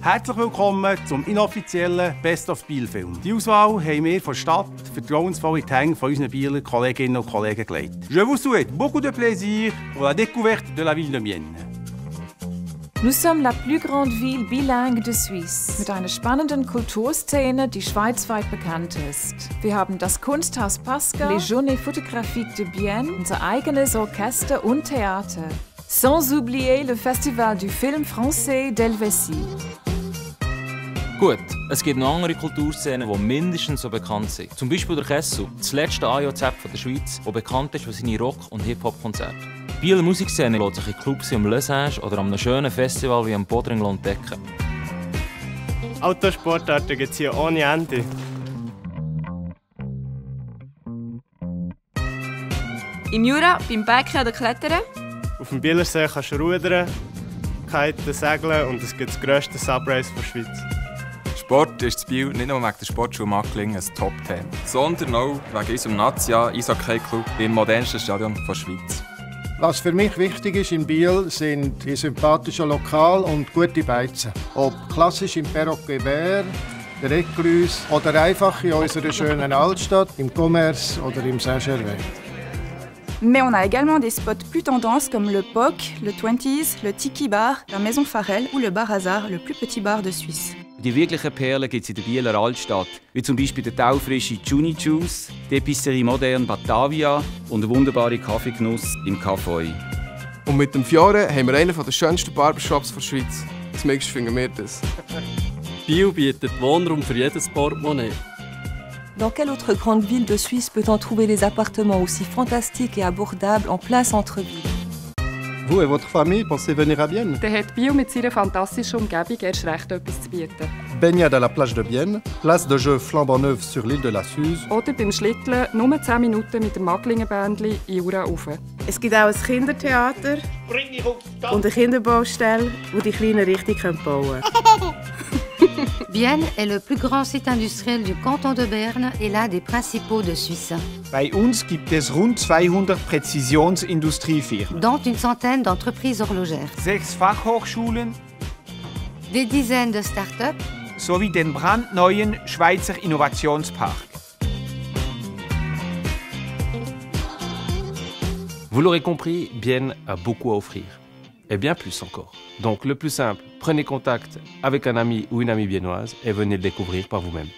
Herzlich willkommen zum inoffiziellen Best of Biel Film. Die Auswahl haben wir von Stadt vertrauensvoll in die Hänge von unseren Bieler Kolleginnen und Kollegen gelegt. Je vous souhaite beaucoup de plaisir pour la découverte de la ville de Mienne. Nous sommes la plus grande ville bilingue de Suisse, mit einer spannenden Kulturszene, die schweizweit bekannt ist. Wir haben das Kunsthaus Pascal, les Journées photographiques de Bienne, unser eigenes Orchester und Theater. Sans oublier le Festival du Film Français d'Helvétie. Gut, es gibt noch andere Kulturszenen, die mindestens so bekannt sind. Zum Beispiel der Kessel, das letzte AJZ der Schweiz, das bekannt ist für seine Rock- und Hip-Hop-Konzerte. Die Bieler Musikszene lässt sich in Clubs wie am Le Sage oder an einem schönen Festival wie am Bodringl entdecken. Autosportarten gibt es hier ohne Ende. Im Jura, beim Biken oder Klettern. Auf dem Bielersee kannst du rudern, kiten, segeln und es gibt das grösste Subrace der Schweiz. Sport ist in Biel nicht nur wegen der Sportschule Mackling ein Top-Thema, sondern auch wegen unserem Nazia Eishockey Club im modernsten Stadion der Schweiz. Was für mich wichtig ist in Biel, sind die sympathischen Lokal und gute Beizen. Ob klassisch im Perroquet Vert, der Ecklus oder einfach in unserer schönen Altstadt, im Commerce oder im Saint-Gervais. Mais on a également des spots plus tendance comme le POC, le 20s, le Tiki Bar, la Maison Farel ou le Bar Hazard, le plus petit bar de Suisse. Die wirklichen Perlen gibt es in der Bieler Altstadt, wie zum Beispiel der taufrische Juni Juice, die Epicerie Modern Batavia und der wunderbare Kaffeegenuss im Café. Und mit dem Fiore haben wir einen der schönsten Barbershops der Schweiz. Zumindest finden wir das. Biel bietet Wohnraum für jedes Portemonnaie. Dans quelle autre grande ville de Suisse peut-on trouver des appartements aussi fantastiques et abordables en plein centre-ville? Vous et votre famille pensez venir à Bienne Dann hat Bio mit seiner fantastischen Umgebung erst recht etwas zu bieten. Baignade à la plage de Bienne, place de jeu flambant neuve sur l'île de la Suze. Oder beim Schlitteln nur 10 Minuten mit dem Maglingenbändli Jura rauf. Es gibt auch ein Kindertheater und eine Kinderbaustelle, wo die Kleinen richtig bauen können. Bienne est le plus grand site industriel du canton de Berne et l'un des principaux de Suisse. Bei uns gibt es rund 200 Präzisionsindustriefirmen. Dont une centaine d'entreprises horlogères. Sechs Fachhochschulen. Des dizaines de start-up. Sowie den brandneuen Schweizer Innovationspark. Vous l'aurez compris, Bienne a beaucoup à offrir. Et bien plus encore. Donc le plus simple, prenez contact avec un ami ou une amie biennoise et venez le découvrir par vous-même.